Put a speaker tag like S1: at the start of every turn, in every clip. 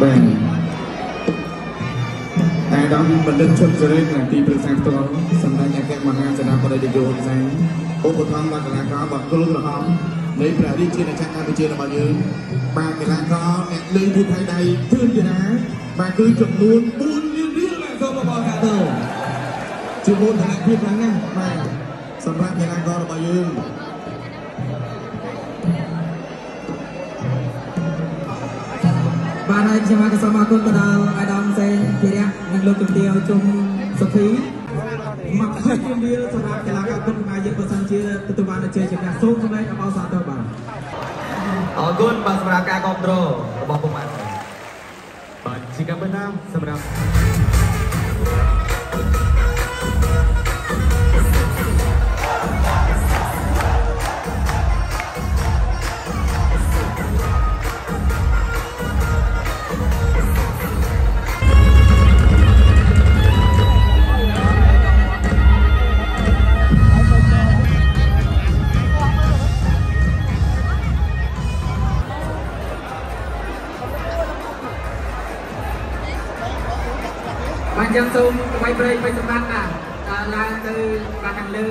S1: ប្រកាសកម្មវិធីបាទអាដាមបណ្ឌិតឈុតសេរីក្នុងទីប្រឹក្សាផ្ទាល់សម្ដេចអគ្គមហាសេនាបតីនយោបាយសែនឧបត្ថម្ភដល់កីឡាករបាល់គោលក្រហមនៃព្រះរាជាណាចក្រកម្ពុជារបស់យើងបាទកីឡាករអ្នកលេងទូថៃដៃជឿនជាណាបាទគឺចំនួន4លានរៀលបាទសូមបបកាតើជាមូលដ្ឋានភាពខ្លាំងណាស់បាទសម្រាប់កីឡាកររបស់យើង
S2: បាទហើយខ្ញុំក៏សូមអរគុណទៅដល់អាដាមសេនធីរៈនិងលោកជំទាវជុំសុភីមកជំរាបសម្រាប់កីឡាករគុណខ្មែរយើងបើសិនជាទទួលបានជ័យជំនះសូមសម្ដែងអបអរសាទរបាទ
S3: អរគុណបាទសម្រាប់ការគ្រប់គ្រងរបស់ពុកម៉ែបាទជាការបណ្ដាំសម្រាប់
S2: ចឹងសូមថ្មីប្រេកបិសម្បត្តិណាដើរឡើងទៅបាខាងលើ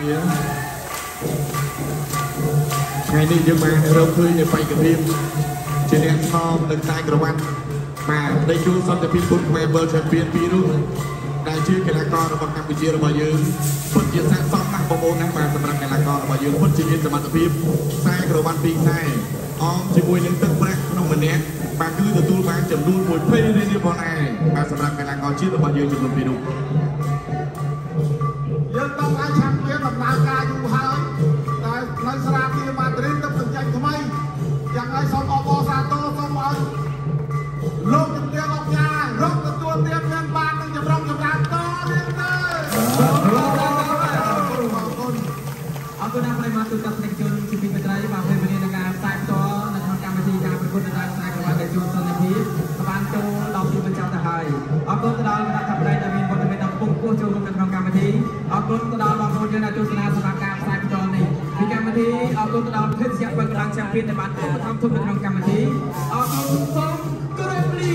S2: គ្នា
S1: ថ្ងៃនេះយើងបានរកឃើញនៅបេក្ខភាពជាអ្នកថមនៅខ្សែក្រវ៉ាត់បាទដែលជួសន្តិភាពពុទ្ធខ្មែរ World Champion ពីររូបដែលជាកីឡាកររបស់កម្ពុជារបស់យើងពិតជាស័ក្តិសមណាស់បងប្អូនណាបាទសម្រាប់កីឡាកររបស់យើងពិតជាមានសមត្ថភាពខ្សែក្រវ៉ាត់ពីរខ្សែអមជាមួយនឹងទឹកប្រាក់ក្នុងម្នាក់បាទគឺទទួលបានចំនួន1ពេលរៀបផងដែរបាទសម្រាប់កីឡាករជាតិរបស់យើងចំនួនពីររូប
S4: យើងតោះអាច
S2: គុណទៅដល់បងប្អូនយើងដែលទស្សនាសម្រាប់ការផ្សាយផ្ទាល់នេះពីកម្មវិធីអរគុណទៅដល់ភេទជ្ជៈបឹងដាងចាំពីដែលបានឧបត្ថម្ភទុននៅក្នុងកម្មវិធីអរគុណសូមគោរពលា